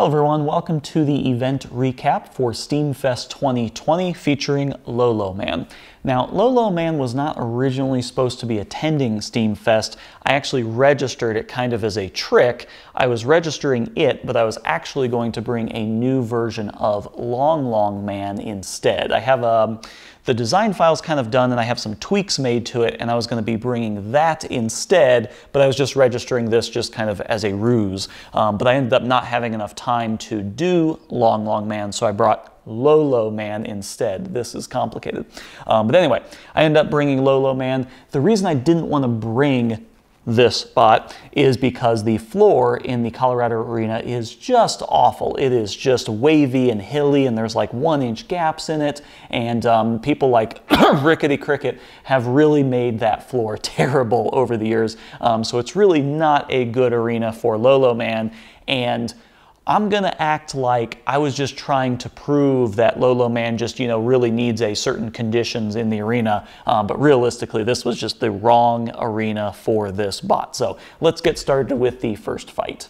Hello everyone, welcome to the event recap for SteamFest 2020 featuring Low Low Man. Now, Low Low Man was not originally supposed to be attending SteamFest. I actually registered it kind of as a trick. I was registering it, but I was actually going to bring a new version of Long Long Man instead. I have a um, the design file's kind of done and I have some tweaks made to it and I was going to be bringing that instead, but I was just registering this just kind of as a ruse. Um, but I ended up not having enough time to do Long Long Man, so I brought Low Low Man instead. This is complicated. Um, but anyway, I ended up bringing Low Low Man. The reason I didn't want to bring this spot is because the floor in the Colorado Arena is just awful. It is just wavy and hilly, and there's like one inch gaps in it. And um, people like Rickety Cricket have really made that floor terrible over the years. Um, so it's really not a good arena for Low Low Man. And I'm going to act like I was just trying to prove that Low Low Man just, you know, really needs a certain conditions in the arena. Um, but realistically, this was just the wrong arena for this bot. So let's get started with the first fight.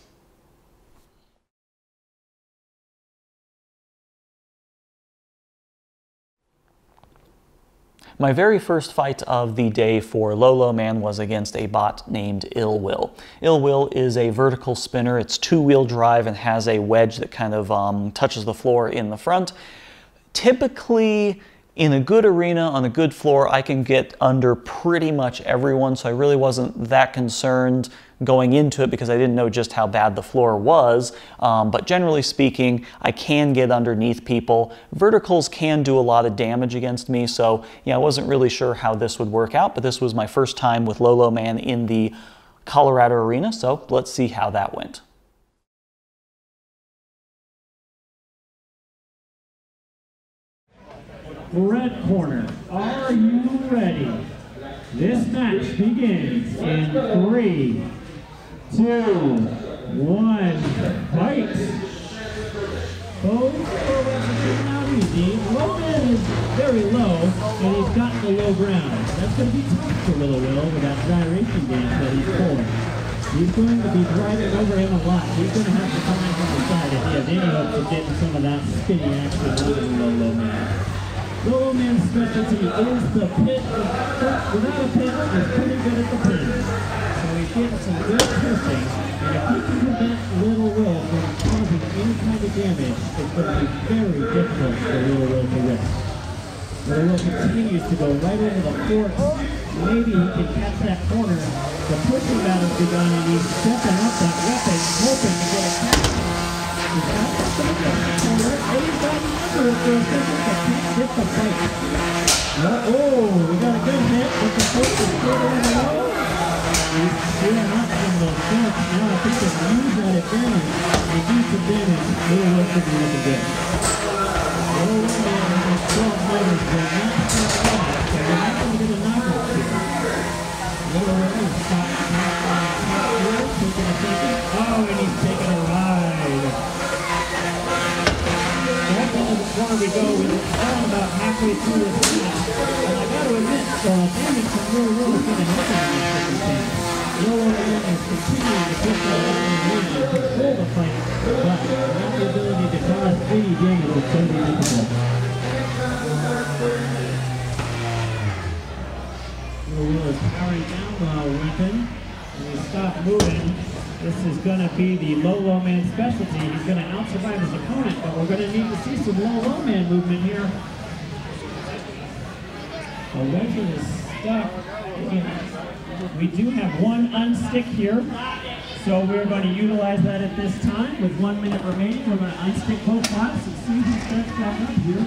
My very first fight of the day for Low Low Man was against a bot named Ill Will. Ill Will is a vertical spinner. It's two-wheel drive and has a wedge that kind of um, touches the floor in the front. Typically, in a good arena on a good floor, I can get under pretty much everyone, so I really wasn't that concerned going into it because I didn't know just how bad the floor was. Um, but generally speaking, I can get underneath people. Verticals can do a lot of damage against me, so yeah, I wasn't really sure how this would work out, but this was my first time with Low Low Man in the Colorado Arena, so let's see how that went. Red corner, are you ready? This match begins in three, two, one, fight! Both are not easy. Logan is very low, and he's got the low ground. That's going to be tough for Ill Will with that gyration dance that he's pulling. He's going to be driving over him a lot. He's going to have to in from the side if he has any hope of getting some of that spinny action out of low man. Low Low Man's specialty is the pit. Without a pit, he's pretty good at the pin. Getting some good testing. And if he can prevent Ill Will from causing any kind of damage, it's going to be very difficult for Ill Will to win. Ill Will continues to go right over the forks. Maybe he can catch that corner. The pushing battle's begun, and he's stepping up that weapon, hoping to get a catch. And get fight. Uh, oh, we got a good hit, but the post is still in the low. Up from the fence. Now I think they use that advantage. They do some damage. Ill Will could be looking good. Little man has 12 motors, but not 12 shots, so we're going to we go. We're all about halfway through this match. The fight, but not the ability to cause any damage is. Will is powering down the weapon, and stop moving. This is going to be the low, low man specialty. He's going to out-survive his opponent, but we're going to need to see some low, low man movement here. The weapon is stuck. We do have one unstick here, so we're going to utilize that at this time. With one minute remaining, we're going to unstick both bots and see who starts back up here.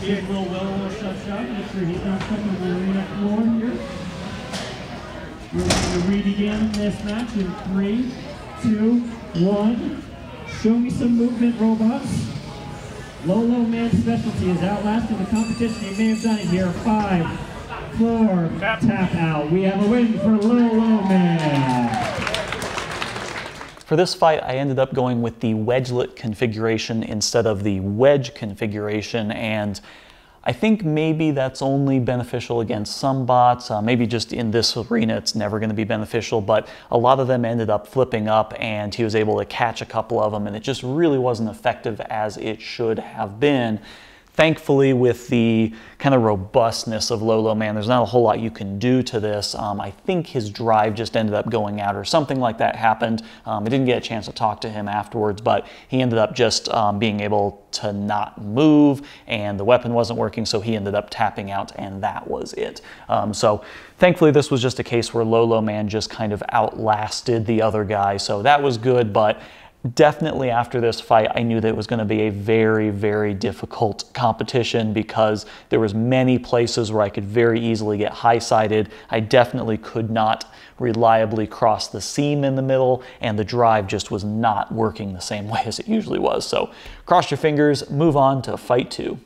Give Will Will a make sure he's not stuck on the arena floor here. We're going to read again this match in three, two, one. Show me some movement, robots. Low Low Man specialty is outlasting the competition. He may have done it here. Five, four, tap, tap out. We have a win for Low Low Man. For this fight, I ended up going with the wedgelet configuration instead of the wedge configuration, and I think maybe that's only beneficial against some bots. Uh, maybe just in this arena, it's never going to be beneficial, but a lot of them ended up flipping up and he was able to catch a couple of them and it just really wasn't effective as it should have been. Thankfully, with the kind of robustness of Low Low Man, there's not a whole lot you can do to this. Um, I think his drive just ended up going out or something like that happened. Um, I didn't get a chance to talk to him afterwards, but he ended up just um, being able to not move and the weapon wasn't working, so he ended up tapping out and that was it. Um, so thankfully, this was just a case where Low Low Man just kind of outlasted the other guy, so that was good, but definitely after this fight i knew that it was going to be a very very difficult competition because there was many places where i could very easily get high sided i definitely could not reliably cross the seam in the middle and the drive just was not working the same way as it usually was. So cross your fingers move on to fight two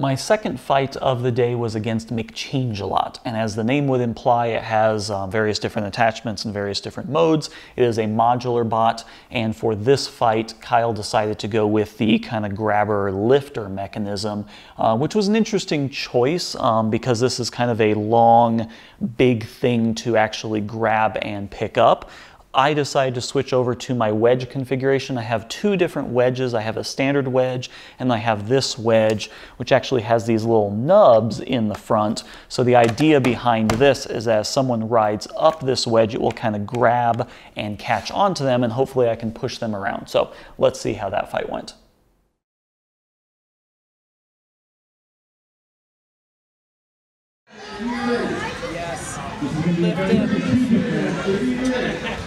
my second fight of the day was against McChangelot, and as the name would imply, it has uh, various different attachments and various different modes. It is a modular bot, and for this fight, Kyle decided to go with the kind of grabber lifter mechanism, uh, which was an interesting choice um, because this is kind of a long, big thing to actually grab and pick up. I decided to switch over to my wedge configuration. I have two different wedges. I have a standard wedge and I have this wedge, which actually has these little nubs in the front. So the idea behind this is as someone rides up this wedge, it will kind of grab and catch onto them and hopefully I can push them around. So let's see how that fight went. Yes.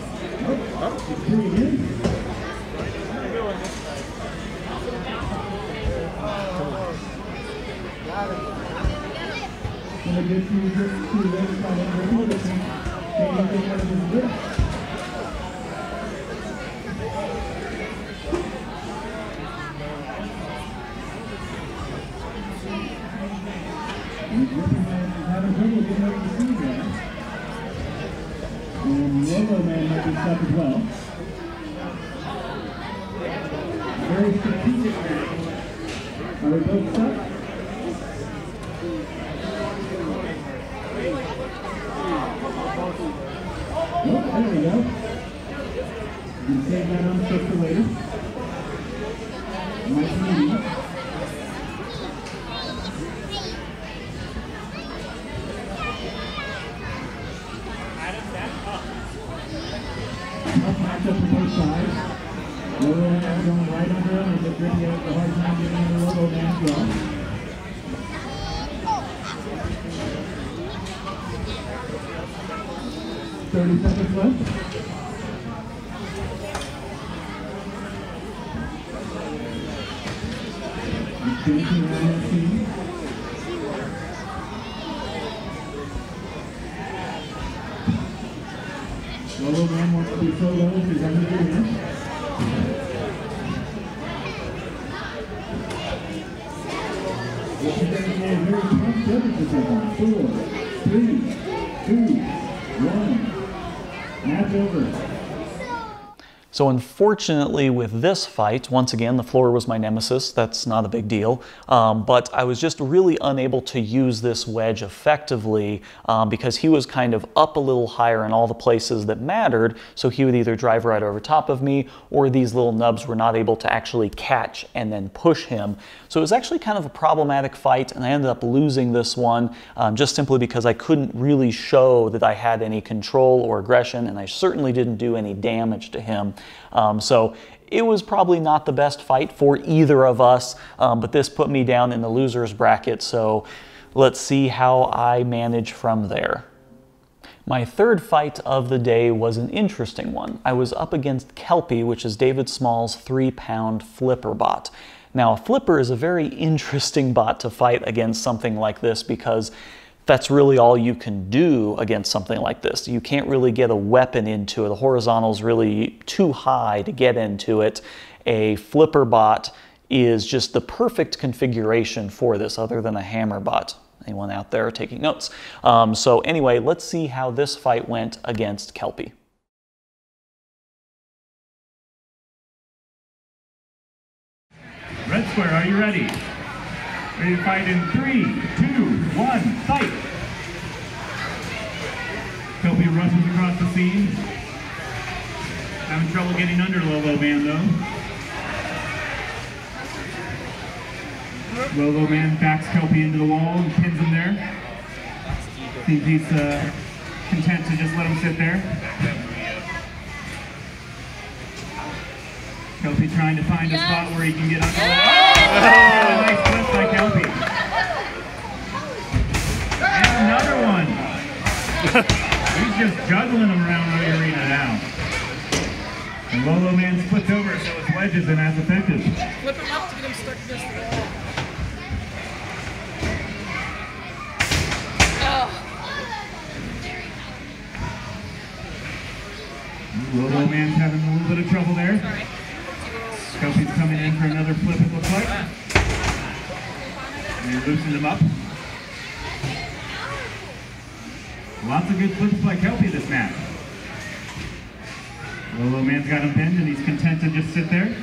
to the out of his grip. up as well. Very strategic Are we both stuck? Oh, there we go. You can that for later. Thirty seconds left. Finishing round 18. Solo decision. Four, three, two, one. Match over. So unfortunately with this fight, once again, the floor was my nemesis. That's not a big deal. Um, but I was just really unable to use this wedge effectively um, because he was kind of up a little higher in all the places that mattered. So he would either drive right over top of me or these little nubs were not able to actually catch and then push him. So it was actually kind of a problematic fight and I ended up losing this one um, just simply because I couldn't really show that I had any control or aggression and I certainly didn't do any damage to him. Um, so it was probably not the best fight for either of us, um, but this put me down in the loser's bracket. So let's see how I manage from there. My third fight of the day was an interesting one. I was up against Kelpie, which is David Small's three pound flipper bot. Now, a flipper is a very interesting bot to fight against something like this because that's really all you can do against something like this. You can't really get a weapon into it. The horizontal is really too high to get into it. A flipper bot is just the perfect configuration for this other than a hammer bot. Anyone out there taking notes? Um, so anyway, let's see how this fight went against Kelpie. Red square, are you ready? Ready to fight in three, two, one, fight! Kelpie rushes across the scene. Having trouble getting under Low Low Man though. Low Low Man backs Kelpie into the wall and pins him there. Seems he's uh, content to just let him sit there. Kelpie trying to find a spot where he can get under. Oh, nice twist by Kelpie. He's just juggling them around on the arena now. And Low Low Man splits over, so his wedge isn't as effective. Flip him up to get him stuck against the wall. Oh. Low Low Man's having a little bit of trouble there. Sorry. Kelpie's coming in for another flip, it looks like. And he loosened him up. Of good flips by Kelpie this match. Low Low Man's got him pinned and he's content to just sit there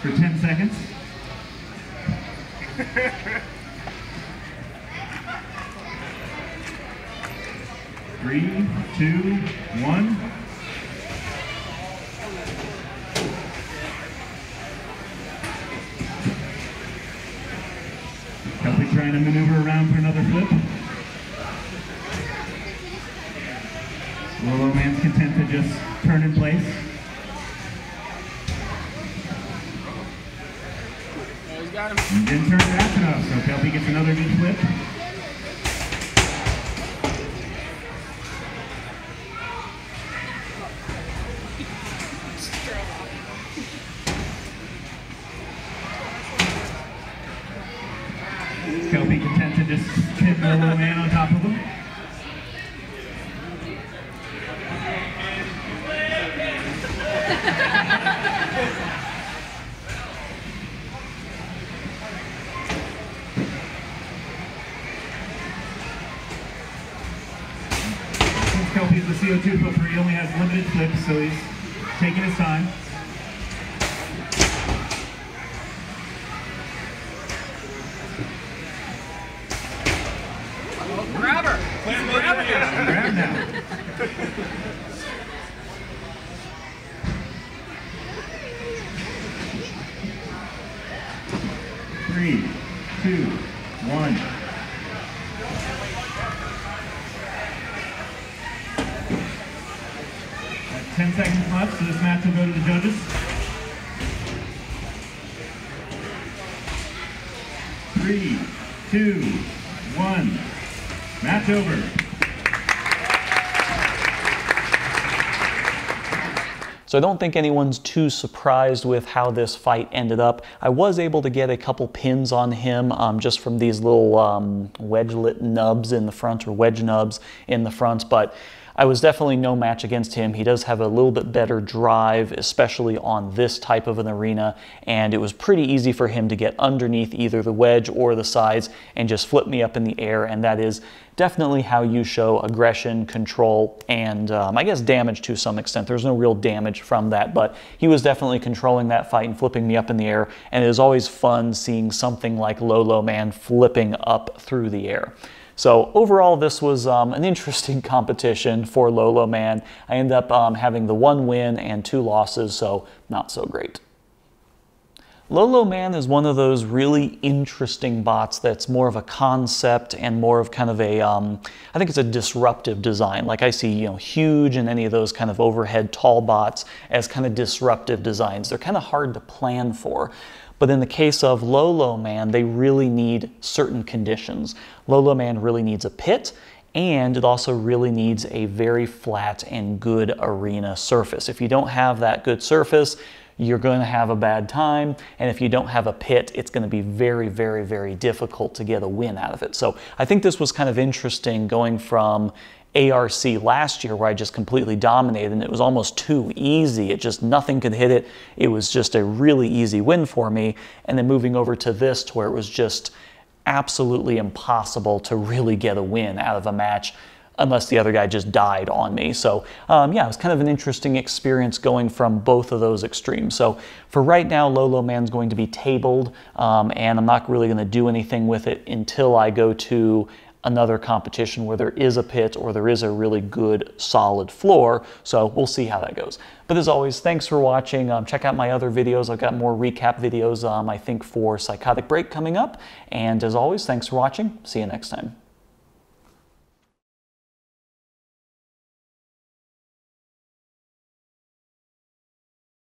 for 10 seconds. Three, two, one. Kelpie trying to maneuver around for another flip. Just turn in place. Since Kelpie's the CO2 flipper, he only has limited flips, so he's taking his time. 10 seconds left, so this match will go to the judges. Three, two, one. Match over. So I don't think anyone's too surprised with how this fight ended up. I was able to get a couple pins on him um, just from these little um, wedgelet nubs in the front or wedge nubs in the front, but I was definitely no match against him. He does have a little bit better drive, especially on this type of an arena, and it was pretty easy for him to get underneath either the wedge or the sides and just flip me up in the air, and that is definitely how you show aggression, control, and um, I guess damage to some extent. There's no real damage from that, but he was definitely controlling that fight and flipping me up in the air, and it is always fun seeing something like Low Low Man flipping up through the air. So overall, this was um, an interesting competition for Low Low Man. I ended up um, having the one win and two losses, so not so great. Low Low Man is one of those really interesting bots that's more of a concept and more of kind of a, um, I think it's a disruptive design. Like I see, you know, huge and any of those kind of overhead tall bots as kind of disruptive designs. They're kind of hard to plan for. But in the case of Low Low Man, they really need certain conditions. Low Low Man really needs a pit and it also really needs a very flat and good arena surface. If you don't have that good surface, you're going to have a bad time. And if you don't have a pit, it's going to be very, very, very difficult to get a win out of it. So I think this was kind of interesting going from ARC last year where I just completely dominated and it was almost too easy. It just nothing could hit it. It was just a really easy win for me. And then moving over to this to where it was just absolutely impossible to really get a win out of a match unless the other guy just died on me. So um, yeah, it was kind of an interesting experience going from both of those extremes. So for right now, Low Low Man's going to be tabled, um, and I'm not really going to do anything with it until I go to another competition where there is a pit or there is a really good solid floor. So we'll see how that goes. But as always, thanks for watching. Um, check out my other videos. I've got more recap videos, um, I think, for Psychotic Break coming up. And as always, thanks for watching. See you next time.